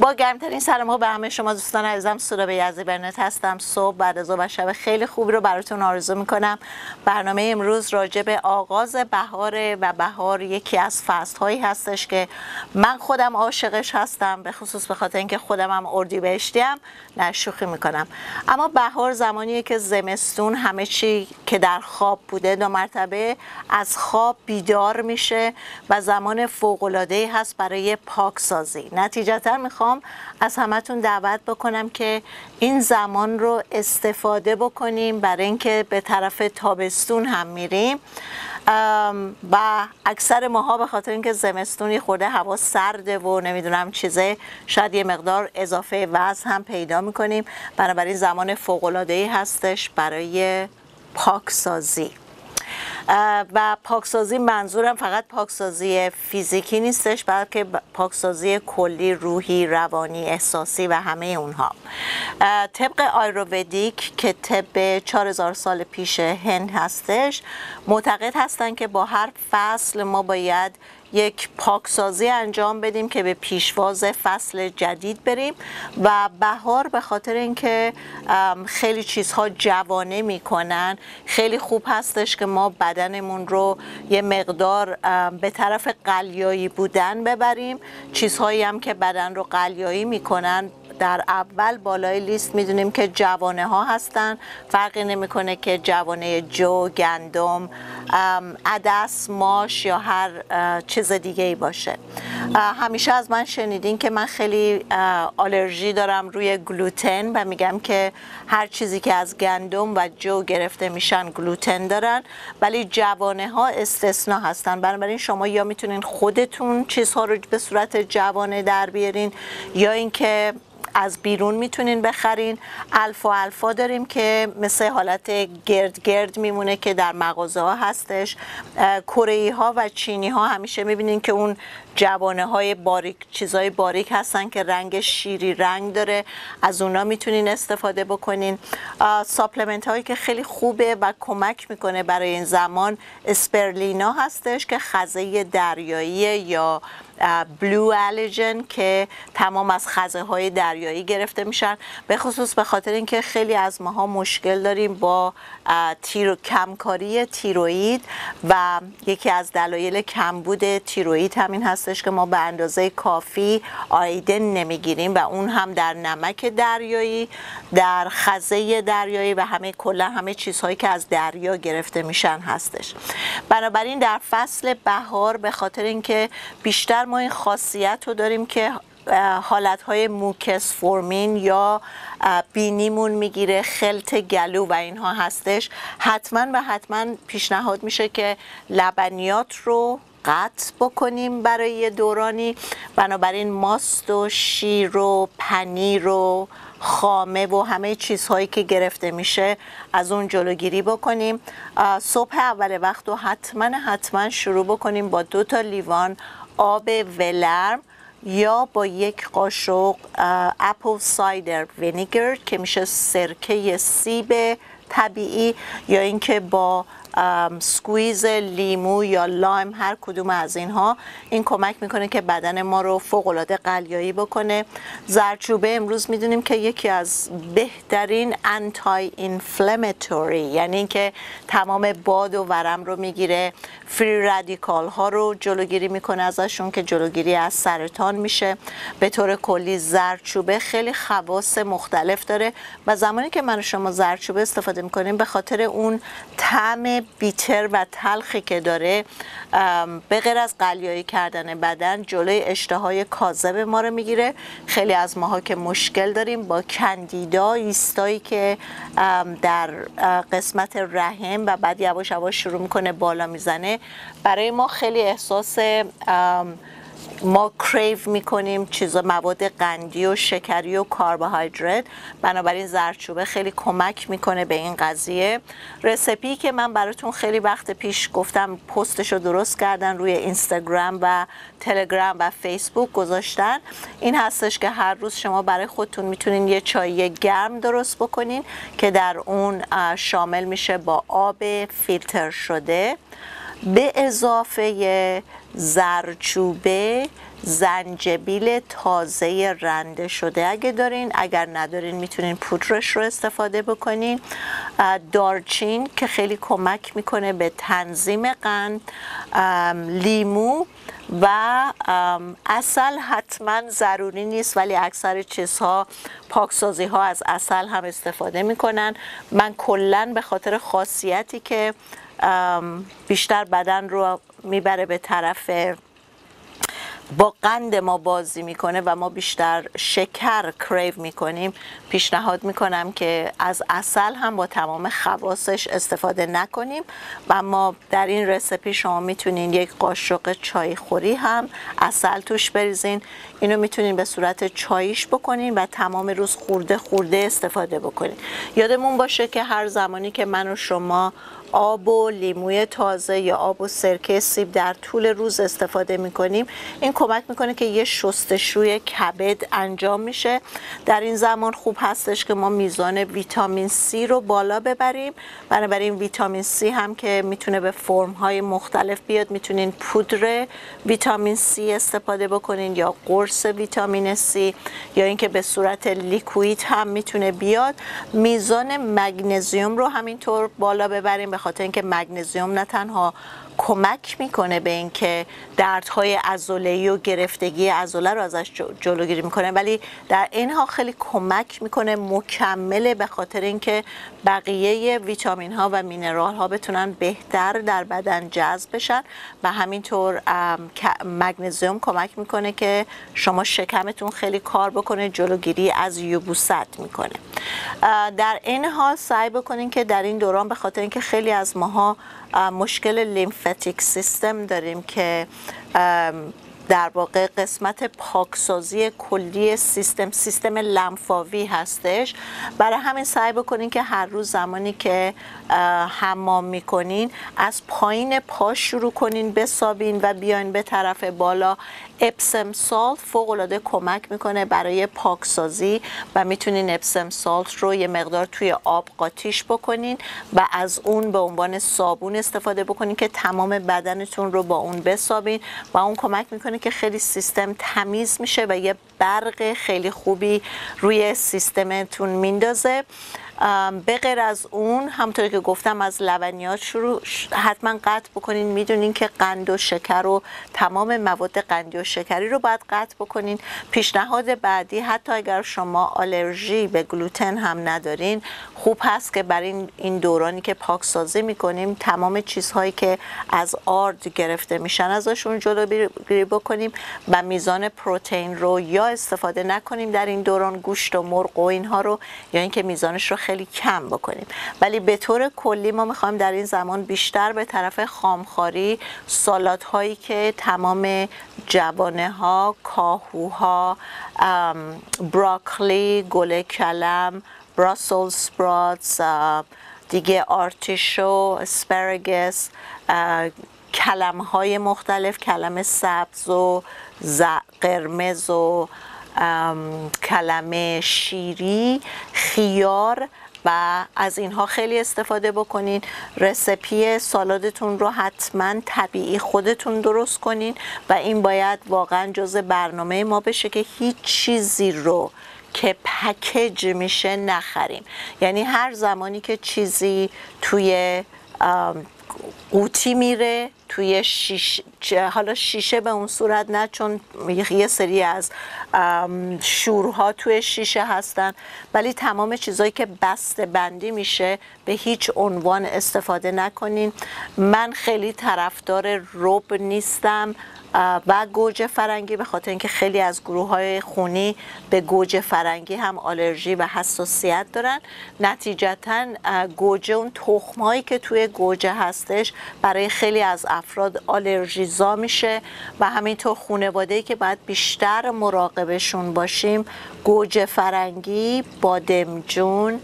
با گرمترین سلام ها به همه شما دوستان عزیزم سورا یزدی برنت هستم. صبح بعد از و شب خیلی خوبی رو براتون آرزو می‌کنم. برنامه امروز راجع به آغاز بهار و بهار یکی از فصل هایی هستش که من خودم عاشقش هستم به خصوص به خاطر اینکه خودم هم اردی بهشتیم نه شوخی می‌کنم. اما بهار زمانیه که زمستون همه چی که در خواب بوده دو مرتبه از خواب بیدار میشه و زمان فوق العاده هست برای پاکسازی. نتیجتا می‌خوام از همتون دعوت بکنم که این زمان رو استفاده بکنیم برای اینکه به طرف تابستون هم میریم. و اکثر ماها به خاطر اینکه زمستونی خورده هوا سرده و نمی‌دونم چیزه شاید یه مقدار اضافه وزن هم پیدا می‌کنیم. بنابراین زمان فوق ای هستش برای پاکسازی. و پاکسازی منظورم فقط پاکسازی فیزیکی نیستش بلکه پاکسازی کلی روحی روانی احساسی و همه اونها. طبق آیروودیک که طب 4000 سال پیش هند هستش معتقد هستن که با هر فصل ما باید یک پاکسازی انجام بدیم که به پیشواز فصل جدید بریم و بهار به خاطر اینکه خیلی چیزها جوانه می‌کنن خیلی خوب هستش که ما بدنمون رو یه مقدار به طرف قلیایی بودن ببریم. چیزهایی هم که بدن رو قلیایی می‌کنن در اول بالای لیست می‌دونیم که جوانه ها هستن. فرقی نمی‌کنه که جوانه جو گندم عدس ماش یا هر چیز دیگه ای باشه. همیشه از من شنیدین که من خیلی آلرژی دارم روی گلوتن و میگم که هر چیزی که از گندم و جو گرفته میشن گلوتن دارن ولی جوانه ها استثنا هستن. بنابراین شما یا می‌تونین خودتون چیزها رو به صورت جوانه در بیارین یا اینکه از بیرون می‌تونین بخرین. الفا الفا داریم که مثل حالت گرد گرد میمونه که در مغازه ها هستش. کره ها و چینی ها همیشه می‌بینین که اون جوانه های باریک چیزای باریک هستن که رنگ شیری رنگ داره. از اونا می‌تونین استفاده بکنین. supplement هایی که خیلی خوبه و کمک می‌کنه برای این زمان spirulina هستش که خزه دریایی یا blue algae که تمام از خزه های دریایی گرفته میشن به خصوص به خاطر اینکه خیلی از ماها مشکل داریم با تیرو کمکاری تیروید و یکی از دلایل کمبود تیروید همین هستش که ما به اندازه کافی آیدن نمی‌گیریم و اون هم در نمک دریایی در خزه دریایی و همه کلا همه چیزهایی که از دریا گرفته میشن هستش. بنابراین در فصل بهار به خاطر اینکه بیشتر ما این خاصیت رو داریم که حالتهای موکس فورمین یا بینیمون می‌گیره خلط گلو و اینها هستش. حتما و حتما پیشنهاد میشه که لبنیات رو قطع بکنیم برای دورانی. بنابراین ماست و شیر و پنیر و خامه و همه چیزهایی که گرفته میشه از اون جلوگیری بکنیم. صبح اول وقت رو حتما حتما شروع بکنیم با دو تا لیوان آب ولرم یا با یک قاشق اپل سایدر وینیگر که میشه سرکه سیب طبیعی یا اینکه با squeeze لیمو یا lime هر کدوم از اینها این کمک می‌کنه که بدن ما رو فوق العاده قلیایی بکنه. زرچوبه امروز می‌دونیم که یکی از بهترین anti inflammatory یعنی اینکه تمام باد و ورم رو می‌گیره. free radical ها رو جلوگیری می‌کنه ازشون که جلوگیری از سرطان میشه. به طور کلی زرچوبه خیلی خواص مختلف داره و زمانی که من و شما زرچوبه استفاده می‌کنیم به خاطر اون طعم بیتر و تلخی که داره به غیر از قلیایی کردن بدن جلوی اشتهای کاذب ما رو می‌گیره. خیلی از ماها که مشکل داریم با کندیدا ایستایی که در قسمت رحم و بعد یواش یواش شروع می‌کنه بالا می‌زنه. برای ما خیلی احساس ما کریو می‌کنیم چیزا مواد قندی و شکری و کربوهیدرات بنابراین زردچوبه خیلی کمک می‌کنه به این قضیه. رسپی که من براتون خیلی وقت پیش گفتم پستش رو درست کردن روی اینستاگرام و تلگرام و فیسبوک گذاشتن. این هستش که هر روز شما برای خودتون می‌تونین یه چای گرم درست بکنین که در اون شامل میشه با آب فیلتر شده. به اضافه زرچوبه زنجبیل تازه رنده شده. اگه دارین اگر ندارین می‌تونین پودرش رو استفاده بکنین. دارچین که خیلی کمک می‌کنه به تنظیم قند لیمو و اصل حتما ضروری نیست ولی اکثر چیزها پاکسازی ها از اصل هم استفاده می‌کنن. من کلا به خاطر خاصیتی که بیشتر بدن رو می‌بره به طرف با قند ما بازی می‌کنه و ما بیشتر شکر کریو می‌کنیم. پیشنهاد می‌کنم که از اصل هم با تمام خواصش استفاده نکنیم. و ما در این رسپی شما می‌تونین یک قاشق چای خوری هم اصل توش بریزین. اینو می‌تونین به صورت چاییش بکنین و تمام روز خورده خورده استفاده بکنین. یادمون باشه که هر زمانی که من و شما آب و لیموی تازه یا آب و سرکه سیب در طول روز استفاده می‌کنیم. این کمک می‌کنه که یه شستشوی کبد انجام میشه. در این زمان خوب هستش که ما میزان ویتامین C رو بالا ببریم. بنابراین ویتامین C هم که می‌تونه به فرم های مختلف بیاد می‌تونین پودر ویتامین C استفاده بکنین یا قرص ویتامین C یا اینکه به صورت لیکوید هم می‌تونه بیاد. میزان مگنزیوم رو همینطور بالا ببریم. خاطر اینکه مگنزیوم نه تنها کمک می‌کنه به اینکه دردهای عضله‌ای و گرفتگی عضله رو ازش جلوگیری می‌کنه ولی در اینها خیلی کمک می‌کنه مکمله به خاطر اینکه بقیه ویتامین ها و مینرال ها بتونن بهتر در بدن جذب بشن و همینطور مگنزیوم کمک می‌کنه که شما شکمتون خیلی کار بکنه جلوگیری از یبوست می‌کنه. در این حال سعی بکنین که در این دوران به خاطر اینکه خیلی از ماها مشکل لیمفتیک سیستم داریم که در واقع قسمت پاکسازی کلی سیستم سیستم لمفاوی هستش. برای همین سعی بکنین که هر روز زمانی که حمام می‌کنین از پایین پا شروع کنین بسابین و بیاین به طرف بالا. اپسم سالت فوق العاده کمک می‌کنه برای پاکسازی و می‌تونین اپسم سالت رو یه مقدار توی آب قاطیش بکنین و از اون به عنوان صابون استفاده بکنین که تمام بدنتون رو با اون بسابین و اون کمک می‌کنه که خیلی سیستم تمیز میشه و یه برق خیلی خوبی روی سیستمتون میندازه. به غیر از اون همونطوری که گفتم از لبنیات شروع حتما قطع بکنین. می‌دونین که قند و شکر و تمام مواد قندی و شکری رو باید قطع بکنین. پیشنهاد بعدی حتی اگر شما آلرژی به گلوتن هم ندارین خوب هست که برای این دورانی که پاکسازی می‌کنیم تمام چیزهایی که از آرد گرفته میشن ازشون جلوگیری بکنیم و میزان پروتئین رو یا استفاده نکنیم در این دوران گوشت و مرغ و اینها رو یا اینکه میزانش رو کم بکنیم. ولی به طور کلی ما می‌خوایم در این زمان بیشتر به طرف خامخاری سالات هایی که تمام جوانه ها کاهوها براکلی گل کلم براسل سپراتس دیگه آرتیشو اسپرگس کلم های مختلف کلم سبز و قرمز و کلمه شیری خیار و از اینها خیلی استفاده بکنین. رسپی سالادتون رو حتما طبیعی خودتون درست کنین و این باید واقعا جز برنامه ما بشه که هیچ چیزی رو که پکیج میشه نخریم. یعنی هر زمانی که چیزی توی قوطی میره توی شیشه حالا شیشه به اون صورت نه چون یه سری از شورها توی شیشه هستن. ولی تمام چیزایی که بسته بندی میشه به هیچ عنوان استفاده نکنین. من خیلی طرفدار رب نیستم و گوجه فرنگی به خاطر اینکه خیلی از گروه های خونی به گوجه فرنگی هم آلرژی و حساسیت دارن. نتیجتا گوجه اون تخمهایی که توی گوجه هستش برای خیلی از افراد آلرژی‌زا میشه و همینطور خانواده که باید بیشتر مراقبشون باشیم گوجه فرنگی بادمجون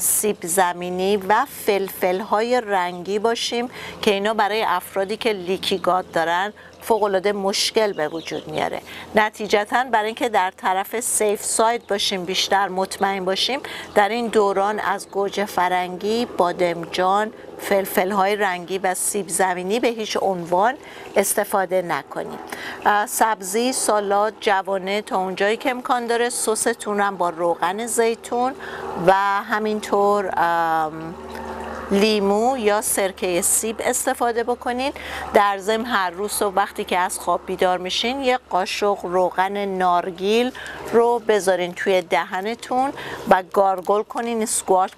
سیب زمینی و فلفل های رنگی باشیم که اینا برای افرادی که leaky gut دارن فوق مشکل به وجود میاره. نتیجتا برای اینکه در طرف safe side باشیم بیشتر مطمئن باشیم در این دوران از گوجه فرنگی بادمجان فلفل های رنگی و سیب زمینی به هیچ عنوان استفاده نکنیم. سبزی سالاد جوانه تا اونجایی که امکان داره سستون هم با روغن زیتون و همینطور لیمو یا سرکه سیب استفاده بکنین. در ضمن هر روز و وقتی که از خواب بیدار میشین یه قاشق روغن نارگیل رو بذارین توی دهنتون و گارگل کنین. سکواش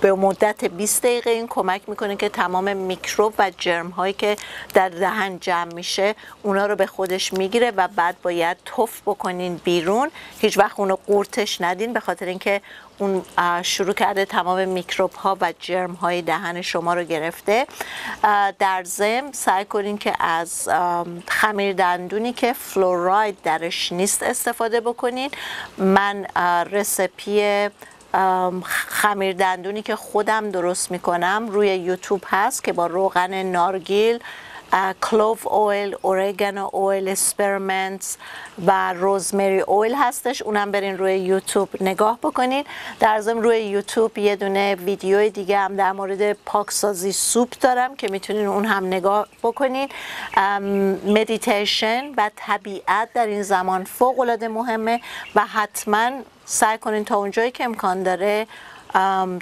به مدت 20 دقیقه این کمک می‌کنه که تمام میکروب و جرم هایی که در دهن جمع میشه اونا رو به خودش می‌گیره و بعد باید تف بکنین بیرون. هیچ وقت اونو قورتش ندین به خاطر اینکه اون شروع کرده تمام میکروب ها و جرم های دهن شما رو گرفته. در ضمن سعی کنین که از خمیر دندونی که فلوراید درش نیست استفاده بکنین. من رسپی خمیر دندونی که خودم درست می‌کنم روی یوتیوب هست که با روغن نارگیل کلوف اویل، اورگانو اویل، اسپرمنتس و روزمری اویل هستش. اونم برین روی یوتیوب نگاه بکنین. در ضمن روی یوتیوب یه دونه ویدیو دیگه هم در مورد پاکسازی سوپ دارم که می‌تونین اون هم نگاه بکنین. مدیتیشن و طبیعت در این زمان فوق العاده مهمه و حتما سعی کنین تا اونجایی که امکان داره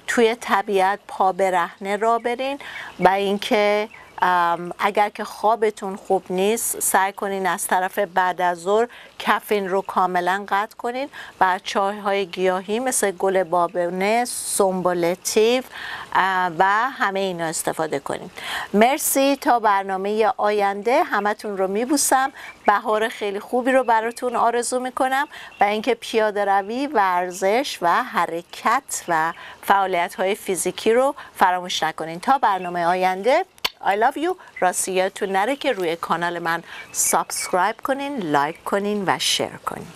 توی طبیعت پا برهنه راه برین و اینکه اگر که خوابتون خوب نیست سعی کنین از طرف بعد از ظهر caffeine رو کاملا قطع کنین و چای های گیاهی مثل گل بابونه سنبل‌الطیب و همه اینا استفاده کنین. مرسی تا برنامه آینده. همتون رو میبوسم. بهار خیلی خوبی رو براتون آرزو می‌کنم و اینکه پیاده روی ورزش و حرکت و فعالیت های فیزیکی رو فراموش نکنین. تا برنامه آینده I love you. راستی یادتون نره که روی کانال من subscribe کنین like کنین و share کنین.